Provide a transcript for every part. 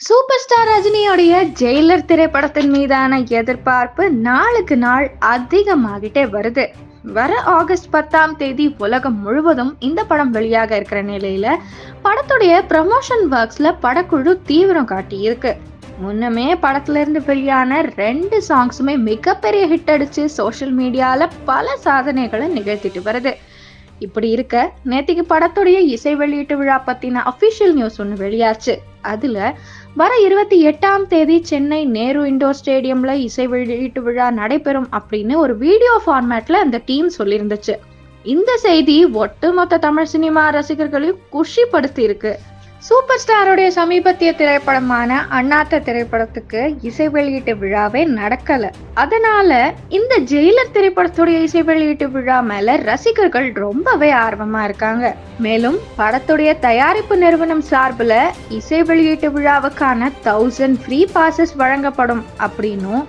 Super star ரஜினியோடைய Jailer திரைப்படத்தின் மீதான எதிர்பார்ப்பு நாளுக்கு நாள் அதிகமாகிட்டே வருது. வர ஆகஸ்ட் பத்தாம் தேதி உலகம் முழுவதும் இந்த படம் வெளியாக இருக்கிற நிலையில படத்துடைய ப்ரமோஷன் ஒர்க்ஸ்ல படக்குழு தீவிரம் காட்டி இருக்கு முன்னமே படத்துலேருந்து வெளியான ரெண்டு சாங்ஸுமே மிகப்பெரிய ஹிட் அடிச்சு சோஷியல் மீடியாவில் பல சாதனைகளை நிகழ்த்திட்டு வருது. இப்படி இருக்க நேத்திக்கு படத்துடைய இசை வெளியீட்டு விழா பத்தின அபிஷியல் நியூஸ் ஒன்று வெளியாச்சு. அதுல வர இருபத்தி எட்டாம் தேதி சென்னை நேரு இண்டோர் ஸ்டேடியம்ல இசை வெளியீட்டு விழா நடைபெறும் அப்படின்னு ஒரு வீடியோ ஃபார்மேட்ல அந்த டீம் சொல்லியிருந்துச்சு. இந்த செய்தி ஒட்டுமொத்த தமிழ் சினிமா ரசிகர்களையும் குஷிப்படுத்தி இருக்கு சூப்பர் ஸ்டாருடைய சமீபத்திய திரைப்படமான அண்ணாத்த திரைப்படத்துக்கு இசை வெளியீட்டு விழாவே நடக்கல. அதனால இந்த ஜெயிலர் திரைப்படத்துடைய இசை வெளியீட்டு விழா மேல ரசிகர்கள் ரொம்பவே ஆர்வமா இருக்காங்க. மேலும் படத்துடைய தயாரிப்பு நிறுவனம் சார்பில் இசை வெளியீட்டு விழாவுக்கான தௌசண்ட் ஃப்ரீ பாசஸ் வழங்கப்படும். அப்படின்னும்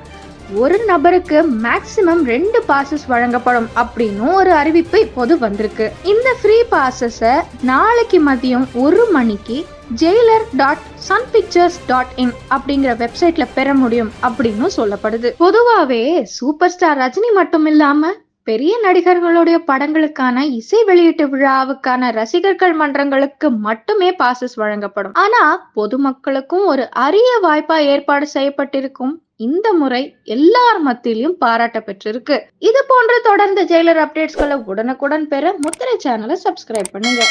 ஒரு நபருக்கு மேக்சிமம் ரெண்டு பாசஸ் வழங்கப்படும் அப்படின்னும் ஒரு அறிவிப்பு இப்போது வந்திருக்கு. இந்த ஃப்ரீ பாசஸை நாளைக்கு மதியம் ஒரு மணிக்கு Jailer dot Sun Pictures dot in அப்படிங்கிற வெப்சைட்ல பெற முடியும் அப்படின்னு சொல்லப்படுது. பொதுவாவே சூப்பர் ஸ்டார் ரஜினி மட்டும் இல்லாம பெரிய நடிகர்களுடைய படங்களுக்கான இசை வெளியீட்டு விழாவுக்கான ரசிகர்கள் மன்றங்களுக்கு மட்டுமே பாசஸ் வழங்கப்படும். ஆனா பொதுமக்களுக்கும் ஒரு அரிய வாய்ப்பா ஏற்பாடு செய்யப்பட்டிருக்கும் இந்த முறை எல்லார் மத்தியிலும் பாராட்ட பெற்றிருக்கு இது போன்ற தொடர்ந்து ஜெயிலர் அப்டேட்ஸ்களை உடனுக்குடன் பெற முத்திரை சேனலை சப்ஸ்கிரைப் பண்ணுங்க.